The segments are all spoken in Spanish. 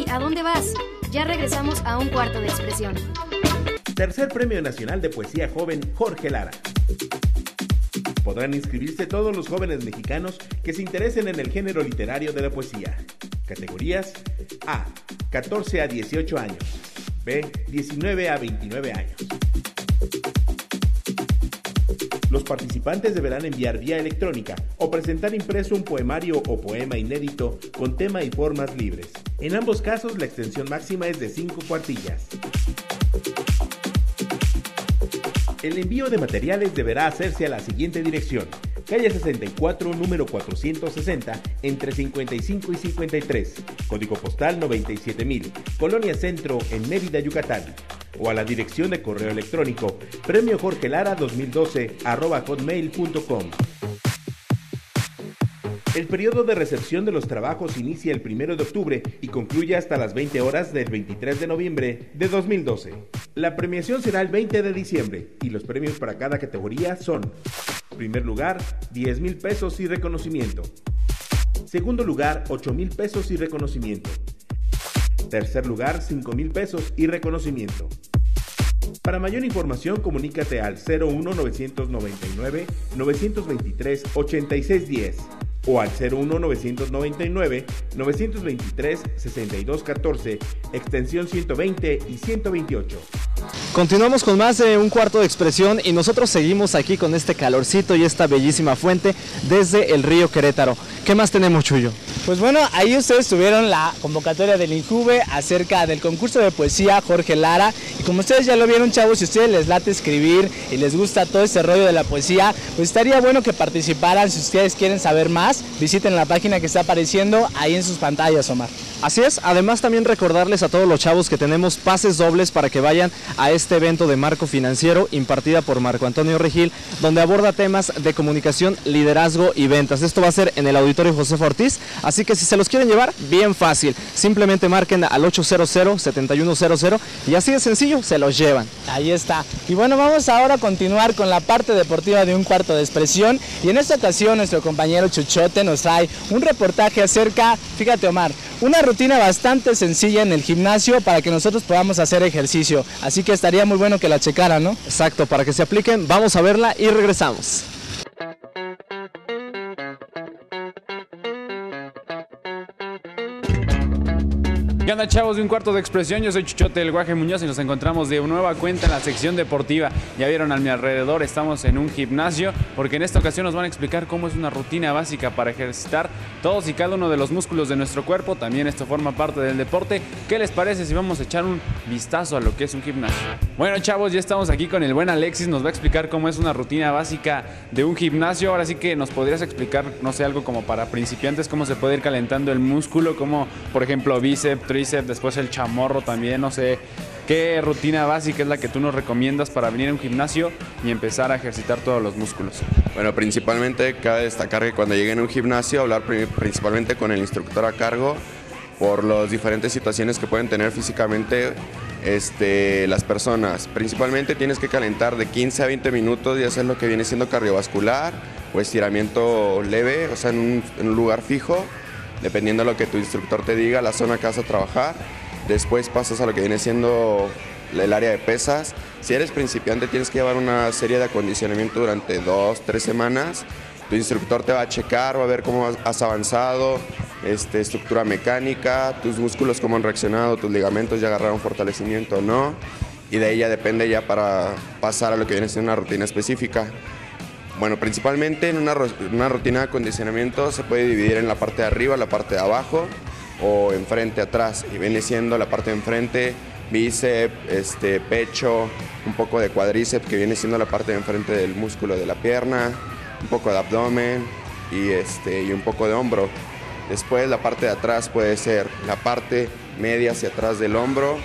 Hey, ¿a dónde vas? Ya regresamos a un cuarto de expresión. Tercer Premio Nacional de Poesía Joven Jorge Lara. Podrán inscribirse todos los jóvenes mexicanos que se interesen en el género literario de la poesía. Categorías A. 14 a 18 años. B. 19 a 29 años. Los participantes deberán enviar vía electrónica o presentar impreso un poemario o poema inédito con tema y formas libres. En ambos casos la extensión máxima es de 5 cuartillas. El envío de materiales deberá hacerse a la siguiente dirección. Calle 64, número 460, entre 55 y 53. Código postal 97000, Colonia Centro, en Mérida, Yucatán. O a la dirección de correo electrónico premio Jorge Lara 2012 arroba hotmail.com. El periodo de recepción de los trabajos inicia el 1 de octubre y concluye hasta las 20 horas del 23 de noviembre de 2012. La premiación será el 20 de diciembre y los premios para cada categoría son Primer lugar, 10 mil pesos y reconocimiento. Segundo lugar, 8 mil pesos y reconocimiento. Tercer lugar, 5 mil pesos y reconocimiento. Para mayor información, comunícate al 01999 923 8610 o al 01999 923 6214, extensión 120 y 128. Continuamos con más de un cuarto de expresión y nosotros seguimos aquí con este calorcito y esta bellísima fuente desde el río Querétaro. ¿Qué más tenemos, Chuyo? Pues bueno, ahí ustedes tuvieron la convocatoria del INJUVE acerca del concurso de poesía Jorge Lara. Y como ustedes ya lo vieron, chavos, si a ustedes les late escribir y les gusta todo este rollo de la poesía, pues estaría bueno que participaran. Si ustedes quieren saber más, visiten la página que está apareciendo ahí en sus pantallas, Omar. Así es, además también recordarles a todos los chavos que tenemos pases dobles para que vayan a este evento de marco financiero impartida por Marco Antonio Regil, donde aborda temas de comunicación, liderazgo y ventas. Esto va a ser en el auditorio José Ortiz, así que si se los quieren llevar, bien fácil. Simplemente marquen al 800-7100 y así de sencillo se los llevan. Ahí está. Y bueno, vamos ahora a continuar con la parte deportiva de un cuarto de expresión. Y en esta ocasión nuestro compañero Chuchote nos trae un reportaje acerca, fíjate Omar, una rutina bastante sencilla en el gimnasio para que nosotros podamos hacer ejercicio. Así que estaría muy bueno que la checaran, ¿no? Exacto, para que se apliquen, vamos a verla y regresamos. ¿Qué onda chavos de un cuarto de expresión? Yo soy Chuchote del Guaje Muñoz y nos encontramos de nueva cuenta en la sección deportiva. Ya vieron a mi alrededor, estamos en un gimnasio porque en esta ocasión nos van a explicar cómo es una rutina básica para ejercitar todos y cada uno de los músculos de nuestro cuerpo. También esto forma parte del deporte. ¿Qué les parece si vamos a echar un vistazo a lo que es un gimnasio? Bueno chavos, ya estamos aquí con el buen Alexis, nos va a explicar cómo es una rutina básica de un gimnasio. Ahora sí que nos podrías explicar, no sé, algo como para principiantes, cómo se puede ir calentando el músculo, como por ejemplo bíceps, tríceps, después el chamorro también, no sé. ¿Qué rutina básica es la que tú nos recomiendas para venir a un gimnasio y empezar a ejercitar todos los músculos? Bueno, principalmente cabe destacar que cuando lleguen a un gimnasio, hablar principalmente con el instructor a cargo por las diferentes situaciones que pueden tener físicamente este, las personas. Principalmente tienes que calentar de 15 a 20 minutos y hacer lo que viene siendo cardiovascular o estiramiento leve, o sea, en un, en un lugar fijo dependiendo de lo que tu instructor te diga, la zona que vas a trabajar. Después pasas a lo que viene siendo el área de pesas. Si eres principiante tienes que llevar una serie de acondicionamiento durante dos, tres semanas. Tu instructor te va a checar, va a ver cómo has avanzado, este, estructura mecánica, tus músculos cómo han reaccionado, tus ligamentos ya agarraron fortalecimiento o no. Y de ahí ya depende ya para pasar a lo que viene siendo una rutina específica. Bueno, principalmente en una, rutina de acondicionamiento se puede dividir en la parte de arriba, la parte de abajo o enfrente, atrás. Y viene siendo la parte de enfrente, bíceps, este, pecho, un poco de cuadríceps, que viene siendo la parte de enfrente del músculo de la pierna, un poco de abdomen y, este, y un poco de hombro. Después la parte de atrás puede ser la parte media hacia atrás del hombro,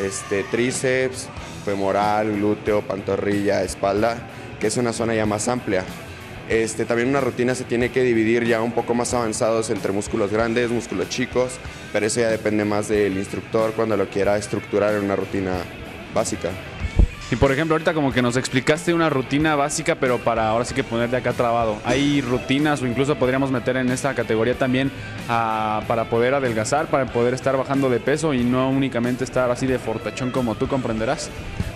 este, tríceps, femoral, glúteo, pantorrilla, espalda que es una zona ya más amplia. Este, también una rutina se tiene que dividir ya un poco más avanzados entre músculos grandes, músculos chicos, pero eso ya depende más del instructor cuando lo quiera estructurar en una rutina básica. Y por ejemplo, ahorita como que nos explicaste una rutina básica, pero para ahora sí que ponerte acá trabado. ¿Hay rutinas o incluso podríamos meter en esta categoría también ah, para poder adelgazar, para poder estar bajando de peso y no únicamente estar así de fortachón como tú comprenderás?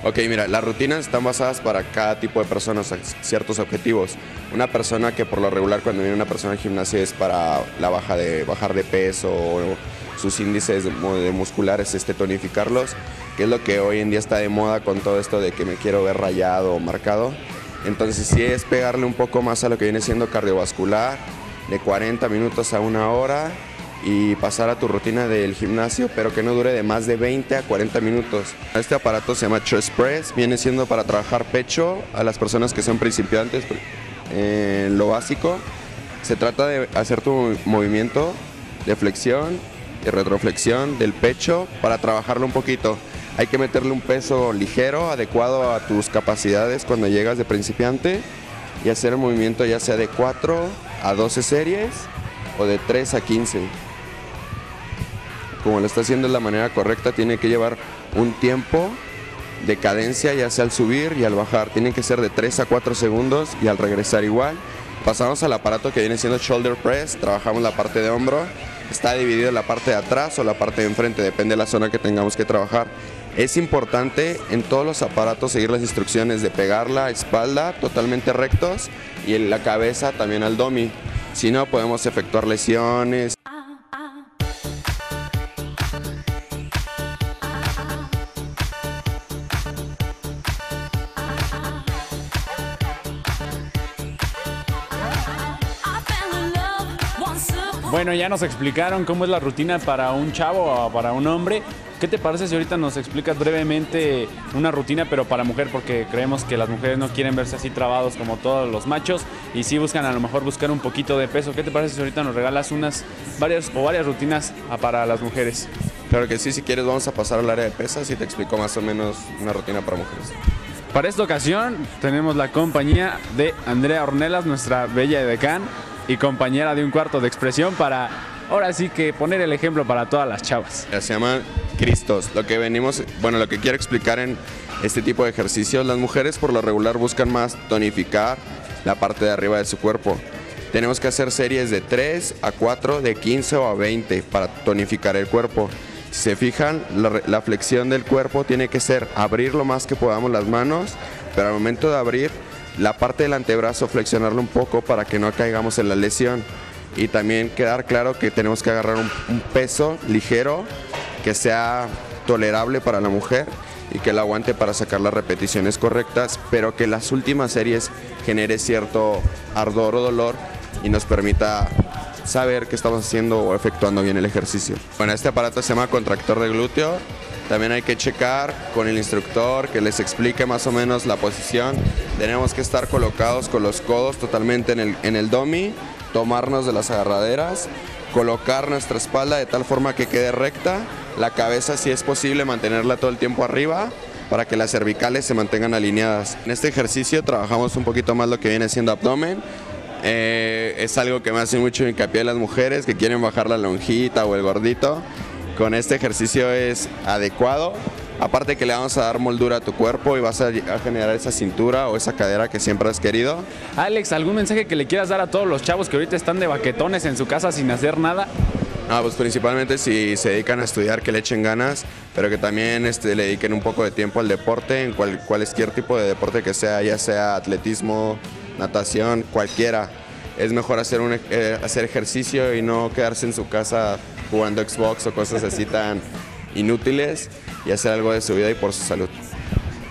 Ok, mira, las rutinas están basadas para cada tipo de personas, ciertos objetivos. Una persona que por lo regular cuando viene una persona al gimnasio es para la baja de bajar de peso sus índices de musculares, este, tonificarlos que es lo que hoy en día está de moda con todo esto de que me quiero ver rayado o marcado. Entonces sí es pegarle un poco más a lo que viene siendo cardiovascular, de 40 minutos a una hora y pasar a tu rutina del gimnasio, pero que no dure de más de 20 a 40 minutos. Este aparato se llama Chest Press, viene siendo para trabajar pecho a las personas que son principiantes en lo básico. Se trata de hacer tu movimiento de flexión y retroflexión del pecho para trabajarlo un poquito. Hay que meterle un peso ligero, adecuado a tus capacidades cuando llegas de principiante y hacer el movimiento ya sea de 4 a 12 series o de 3 a 15. Como lo está haciendo de la manera correcta, tiene que llevar un tiempo de cadencia ya sea al subir y al bajar. Tiene que ser de 3 a 4 segundos y al regresar igual. Pasamos al aparato que viene siendo shoulder press, trabajamos la parte de hombro. Está dividido la parte de atrás o la parte de enfrente, depende de la zona que tengamos que trabajar. Es importante en todos los aparatos seguir las instrucciones de pegar la espalda totalmente rectos y en la cabeza también al domi. Si no, podemos efectuar lesiones. Bueno, ya nos explicaron cómo es la rutina para un chavo o para un hombre. ¿Qué te parece si ahorita nos explicas brevemente una rutina, pero para mujer? Porque creemos que las mujeres no quieren verse así trabados como todos los machos y sí buscan a lo mejor buscar un poquito de peso. ¿Qué te parece si ahorita nos regalas unas varias o varias rutinas para las mujeres? Claro que sí, si quieres vamos a pasar al área de pesas y te explico más o menos una rutina para mujeres. Para esta ocasión tenemos la compañía de Andrea Ornelas, nuestra bella decán y compañera de un cuarto de expresión para ahora sí que poner el ejemplo para todas las chavas. Se llama Cristos. Lo que venimos, bueno, lo que quiero explicar en este tipo de ejercicios, las mujeres por lo regular buscan más tonificar la parte de arriba de su cuerpo. Tenemos que hacer series de 3 a 4, de 15 o a 20 para tonificar el cuerpo. Si se fijan, la, la flexión del cuerpo tiene que ser abrir lo más que podamos las manos, pero al momento de abrir, la parte del antebrazo flexionarlo un poco para que no caigamos en la lesión y también quedar claro que tenemos que agarrar un, peso ligero que sea tolerable para la mujer y que la aguante para sacar las repeticiones correctas, pero que las últimas series genere cierto ardor o dolor y nos permita saber que estamos haciendo o efectuando bien el ejercicio. Bueno, este aparato se llama contractor de glúteo. También hay que checar con el instructor que les explique más o menos la posición. Tenemos que estar colocados con los codos totalmente en el, en el domi tomarnos de las agarraderas, colocar nuestra espalda de tal forma que quede recta, la cabeza si es posible mantenerla todo el tiempo arriba para que las cervicales se mantengan alineadas. En este ejercicio trabajamos un poquito más lo que viene siendo abdomen. Eh, es algo que me hace mucho hincapié las mujeres que quieren bajar la lonjita o el gordito. Con este ejercicio es adecuado Aparte que le vamos a dar moldura a tu cuerpo y vas a, generar esa cintura o esa cadera que siempre has querido. Alex, ¿algún mensaje que le quieras dar a todos los chavos que ahorita están de baquetones en su casa sin hacer nada? Ah, pues principalmente si se dedican a estudiar, que le echen ganas, pero que también este, le dediquen un poco de tiempo al deporte, en cualquier tipo de deporte que sea, ya sea atletismo, natación, cualquiera. Es mejor hacer, un, eh, hacer ejercicio y no quedarse en su casa jugando Xbox o cosas así tan inútiles y hacer algo de su vida y por su salud.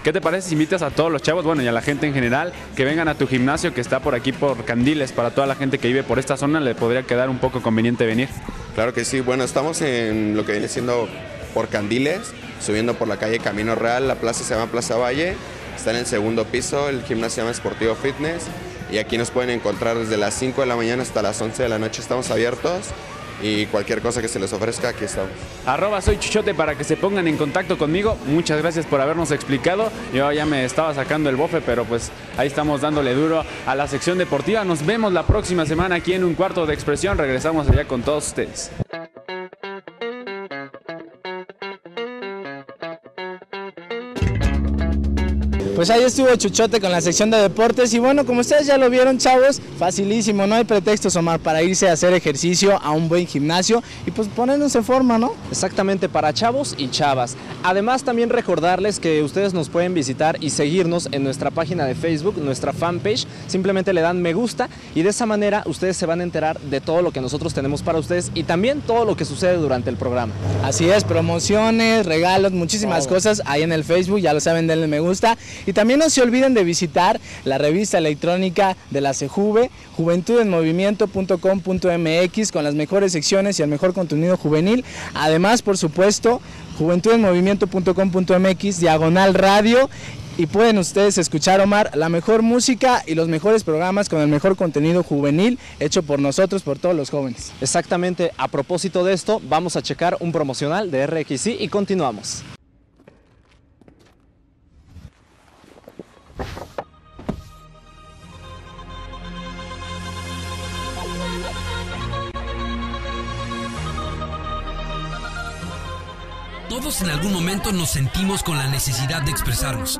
¿Qué te parece si invitas a todos los chavos, bueno, y a la gente en general, que vengan a tu gimnasio que está por aquí por Candiles? Para toda la gente que vive por esta zona le podría quedar un poco conveniente venir. Claro que sí, bueno, estamos en lo que viene siendo por Candiles, subiendo por la calle Camino Real, la plaza se llama Plaza Valle, está en el segundo piso, el gimnasio se llama Sportivo Fitness y aquí nos pueden encontrar desde las 5 de la mañana hasta las 11 de la noche, estamos abiertos y cualquier cosa que se les ofrezca, aquí estamos. Arroba soy Chichote para que se pongan en contacto conmigo. Muchas gracias por habernos explicado. Yo ya me estaba sacando el bofe, pero pues ahí estamos dándole duro a la sección deportiva. Nos vemos la próxima semana aquí en un cuarto de expresión. Regresamos allá con todos ustedes. Pues ahí estuvo Chuchote con la sección de deportes y bueno, como ustedes ya lo vieron, chavos, facilísimo, no hay pretextos, Omar, para irse a hacer ejercicio a un buen gimnasio y pues ponernos en forma, ¿no? Exactamente, para chavos y chavas. Además, también recordarles que ustedes nos pueden visitar y seguirnos en nuestra página de Facebook, nuestra fanpage. Simplemente le dan me gusta y de esa manera ustedes se van a enterar de todo lo que nosotros tenemos para ustedes y también todo lo que sucede durante el programa. Así es, promociones, regalos, muchísimas cosas ahí en el Facebook, ya lo saben, denle me gusta. Y también no se olviden de visitar la revista electrónica de la CEJUVE, juventudenmovimiento.com.mx, con las mejores secciones y el mejor contenido juvenil. Además, por supuesto, juventudenmovimiento.com.mx, diagonal radio. Y pueden ustedes escuchar, Omar, la mejor música y los mejores programas con el mejor contenido juvenil hecho por nosotros, por todos los jóvenes. Exactamente, a propósito de esto, vamos a checar un promocional de RXI y continuamos. Todos en algún momento nos sentimos con la necesidad de expresarnos.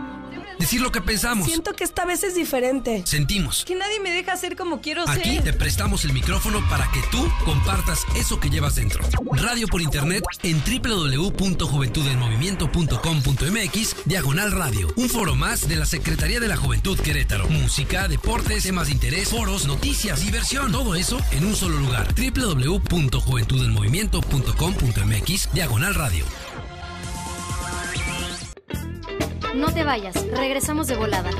Decir lo que pensamos. Siento que esta vez es diferente. Sentimos. Que nadie me deja ser como quiero ser. Aquí te prestamos el micrófono para que tú compartas eso que llevas dentro. Radio por internet en www.juventudenmovimiento.com.mx Diagonal Radio. Un foro más de la Secretaría de la Juventud Querétaro. Música, deportes, temas de interés, foros, noticias, diversión. Todo eso en un solo lugar. www.juventudenmovimiento.com.mx Diagonal Radio. No te vayas, regresamos de volada.